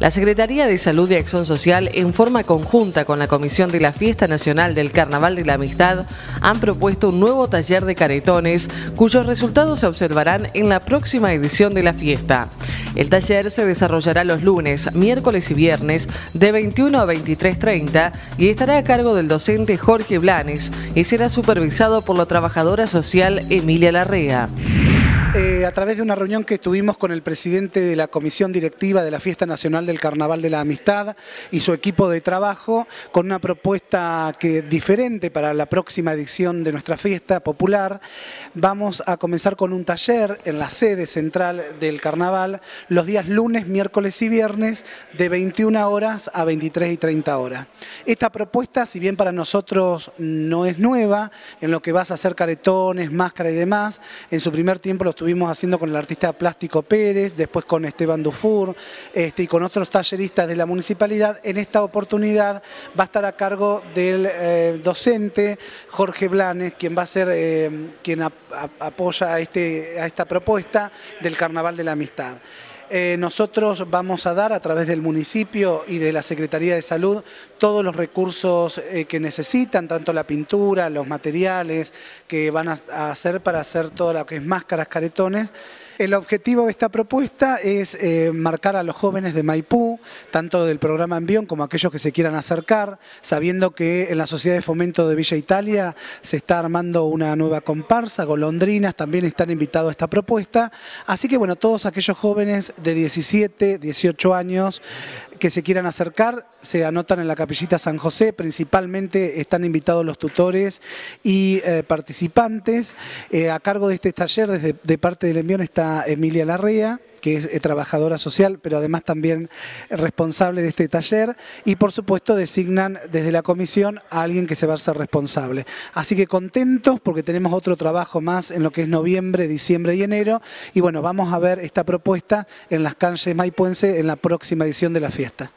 La Secretaría de Salud y Acción Social, en forma conjunta con la Comisión de la Fiesta Nacional del Carnaval de la Amistad, han propuesto un nuevo taller de caretones, cuyos resultados se observarán en la próxima edición de la fiesta. El taller se desarrollará los lunes, miércoles y viernes de 21 a 23.30 y estará a cargo del docente Jorge Blanes y será supervisado por la trabajadora social Emilia Larrea. Eh, a través de una reunión que tuvimos con el presidente de la Comisión Directiva de la Fiesta Nacional del Carnaval de la Amistad y su equipo de trabajo, con una propuesta que diferente para la próxima edición de nuestra fiesta popular, vamos a comenzar con un taller en la sede central del Carnaval los días lunes, miércoles y viernes de 21 horas a 23 y 30 horas. Esta propuesta, si bien para nosotros no es nueva, en lo que vas a hacer caretones, máscara y demás, en su primer tiempo los estuvimos haciendo con el artista plástico Pérez, después con Esteban Dufour este, y con otros talleristas de la municipalidad. En esta oportunidad va a estar a cargo del eh, docente Jorge Blanes, quien va a ser eh, quien apoya a, este, a esta propuesta del Carnaval de la Amistad. Eh, nosotros vamos a dar a través del municipio y de la Secretaría de Salud todos los recursos que necesitan, tanto la pintura, los materiales que van a, hacer para hacer todo lo que es máscaras, caretones, el objetivo de esta propuesta es eh, marcar a los jóvenes de Maipú, tanto del programa Envión como aquellos que se quieran acercar, sabiendo que en la Sociedad de Fomento de Villa Italia se está armando una nueva comparsa, golondrinas también están invitados a esta propuesta. Así que bueno, todos aquellos jóvenes de 17, 18 años que se quieran acercar se anotan en la capillita San José, principalmente están invitados los tutores y eh, participantes. Eh, a cargo de este taller, desde de parte del envión, está Emilia Larrea, que es eh, trabajadora social, pero además también responsable de este taller, y por supuesto designan desde la comisión a alguien que se va a ser responsable. Así que contentos porque tenemos otro trabajo más en lo que es noviembre, diciembre y enero, y bueno, vamos a ver esta propuesta en las calles maipuense en la próxima edición de la fiesta.